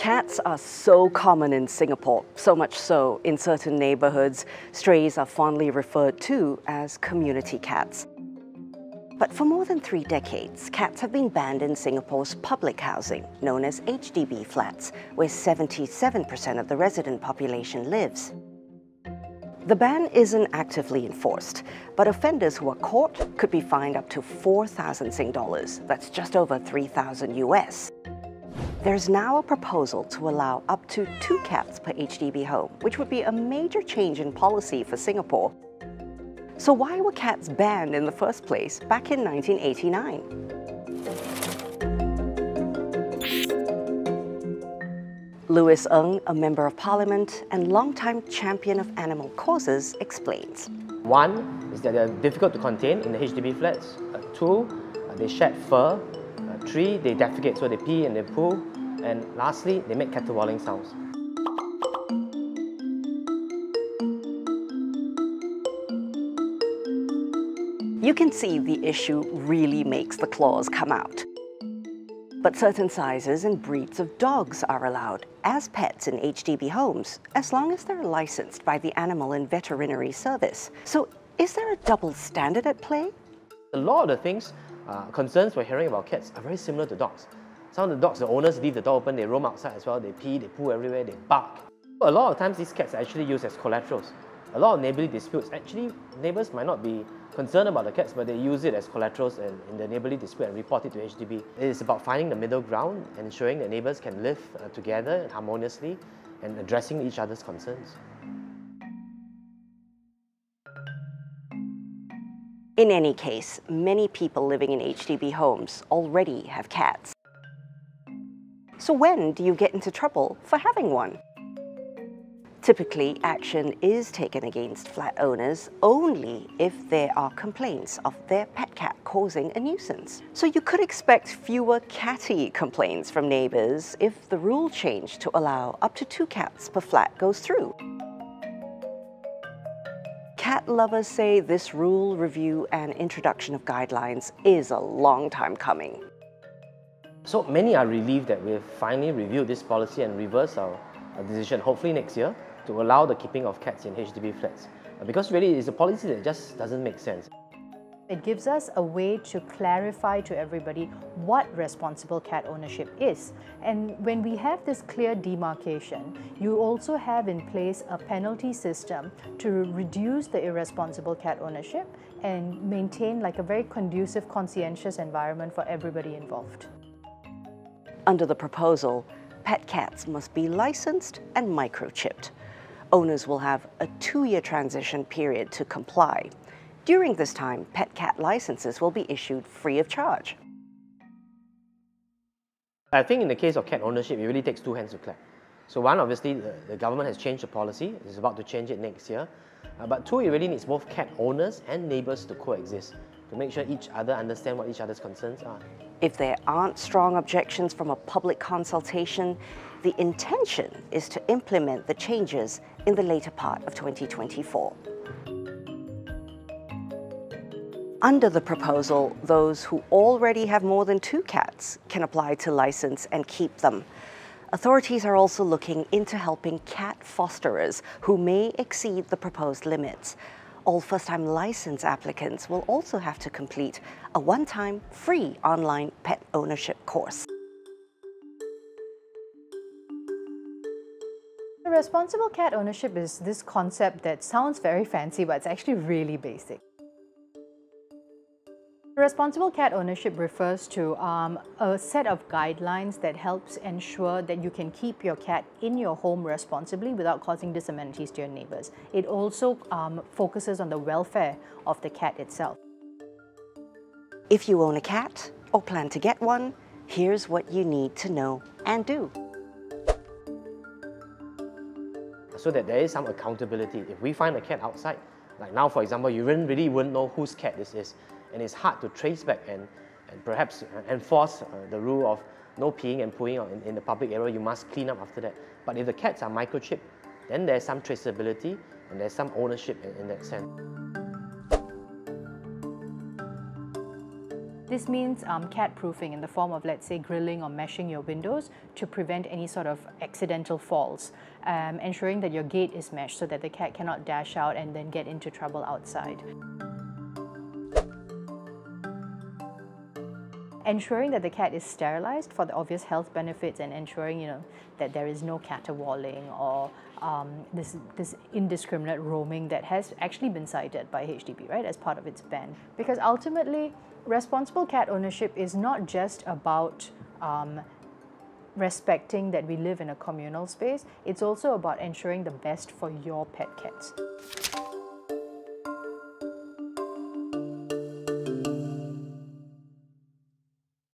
Cats are so common in Singapore, so much so in certain neighbourhoods, strays are fondly referred to as community cats. But for more than three decades, cats have been banned in Singapore's public housing, known as HDB flats, where 77% of the resident population lives. The ban isn't actively enforced, but offenders who are caught could be fined up to 4,000 Sing dollars. That's just over 3,000 US. There's now a proposal to allow up to two cats per HDB home, which would be a major change in policy for Singapore. So why were cats banned in the first place back in 1989? Louis Ng, a Member of Parliament and longtime champion of animal causes, explains. One is that they're difficult to contain in the HDB flats. Uh, two, uh, they shed fur. Three, they defecate, so they pee and they poo. And lastly, they make caterwauling sounds. You can see the issue really makes the claws come out. But certain sizes and breeds of dogs are allowed as pets in HDB homes, as long as they're licensed by the Animal and Veterinary Service. So is there a double standard at play? A lot of the things, uh, concerns we're hearing about cats are very similar to dogs. Some of the dogs, the owners leave the door open, they roam outside as well, they pee, they poo everywhere, they bark. A lot of times these cats are actually used as collaterals. A lot of neighborly disputes, actually neighbors might not be concerned about the cats, but they use it as collaterals and in the neighborly dispute and report it to HDB. It is about finding the middle ground and ensuring that neighbors can live uh, together harmoniously and addressing each other's concerns. In any case, many people living in HDB homes already have cats. So when do you get into trouble for having one? Typically, action is taken against flat owners only if there are complaints of their pet cat causing a nuisance. So you could expect fewer catty complaints from neighbours if the rule change to allow up to two cats per flat goes through. Cat lovers say this rule review and introduction of guidelines is a long time coming. So many are relieved that we've finally reviewed this policy and reversed our, our decision, hopefully next year to allow the keeping of cats in HDB flats. Uh, because really it's a policy that just doesn't make sense. It gives us a way to clarify to everybody what responsible cat ownership is. And when we have this clear demarcation, you also have in place a penalty system to reduce the irresponsible cat ownership and maintain like a very conducive, conscientious environment for everybody involved. Under the proposal, pet cats must be licensed and microchipped owners will have a two-year transition period to comply. During this time, pet cat licenses will be issued free of charge. I think in the case of cat ownership, it really takes two hands to clap. So one, obviously, the, the government has changed the policy. It's about to change it next year. Uh, but two, it really needs both cat owners and neighbours to coexist to make sure each other understand what each other's concerns are. If there aren't strong objections from a public consultation, the intention is to implement the changes in the later part of 2024. Under the proposal, those who already have more than two cats can apply to license and keep them. Authorities are also looking into helping cat fosterers who may exceed the proposed limits. All first-time license applicants will also have to complete a one-time free online pet ownership course. Responsible cat ownership is this concept that sounds very fancy, but it's actually really basic. Responsible cat ownership refers to um, a set of guidelines that helps ensure that you can keep your cat in your home responsibly without causing disamenities to your neighbors. It also um, focuses on the welfare of the cat itself. If you own a cat or plan to get one, here's what you need to know and do. so that there is some accountability. If we find a cat outside, like now for example, you really, really wouldn't know whose cat this is, and it's hard to trace back and, and perhaps enforce uh, the rule of no peeing and pooing in, in the public area, you must clean up after that. But if the cats are microchipped, then there's some traceability and there's some ownership in, in that sense. This means um, cat proofing in the form of, let's say, grilling or meshing your windows to prevent any sort of accidental falls. Um, ensuring that your gate is meshed so that the cat cannot dash out and then get into trouble outside. Ensuring that the cat is sterilized for the obvious health benefits and ensuring you know that there is no caterwauling or um, this, this indiscriminate roaming that has actually been cited by HDB right as part of its ban. Because ultimately responsible cat ownership is not just about um, respecting that we live in a communal space it's also about ensuring the best for your pet cats